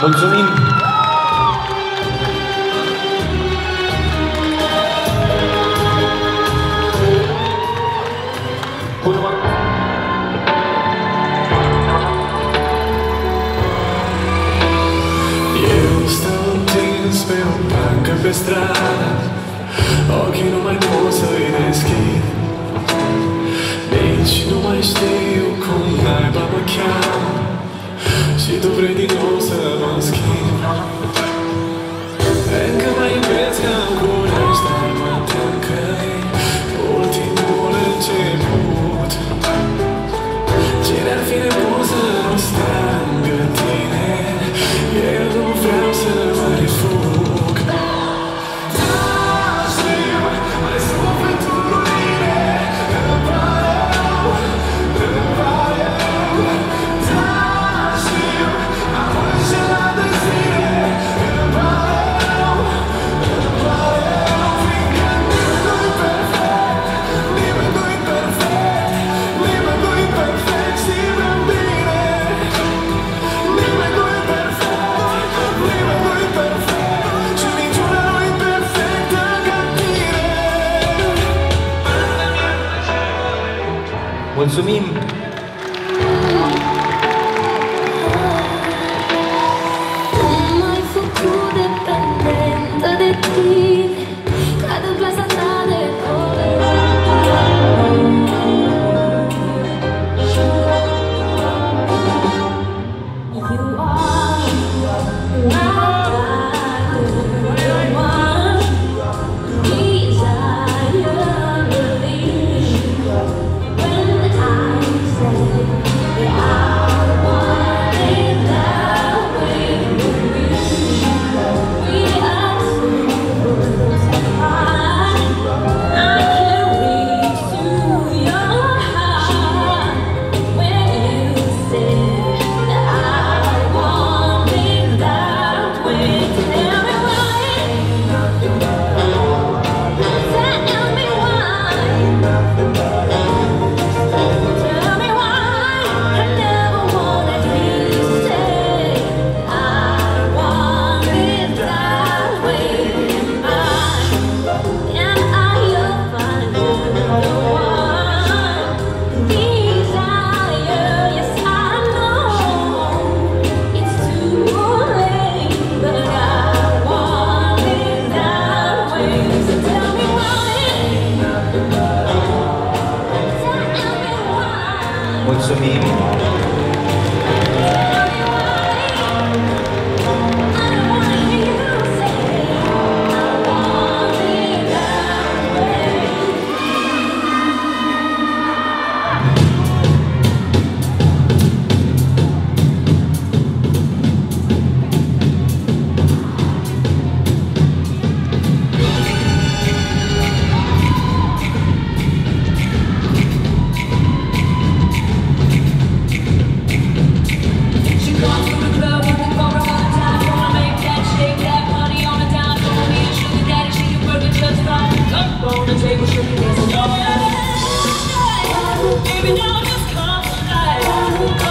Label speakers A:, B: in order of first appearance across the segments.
A: Mulțumim!
B: Eu estou întins pe o bancă pe stradă não nu mai pot să-i deschid Nici nu mai știu cum Și tu vrei din nou să mă schimbi.
A: Mulțumim. Mulțumim!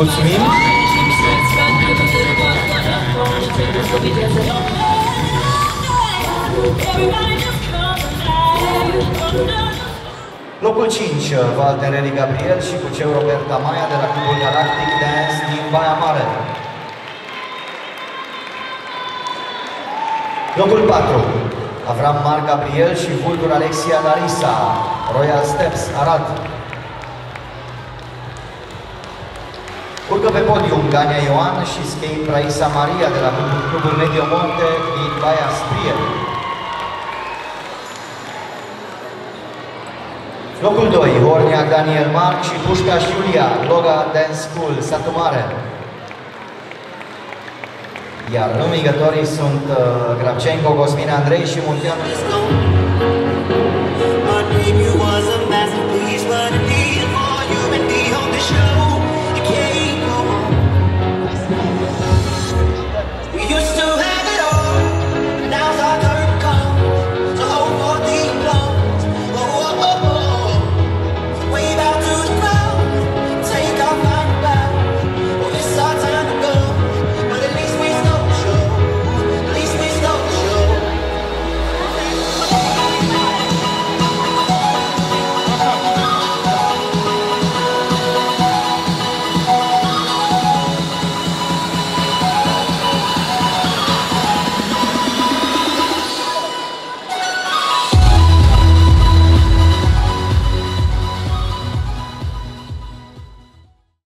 A: Mulțumim!
C: Locul 5, Valtereli Gabriel și cu ceu Roberta Maia de la Clubul Galactic Dance din Baia Mare. Locul 4, Avram Mar Gabriel și Vulgur Alexia Larisa, Royal Steps, Arad. Urcă pe podium Gania Ioan și skate Raisa Maria de la Clubul Medio Monte din Baia Strie. Locul 2, Horniac Daniel Marc și Pușcaș Iulia, Loga Dance School, Satu Mare. Iar învingătorii sunt uh, Grabcenco, Cosmin Andrei și Munteanu.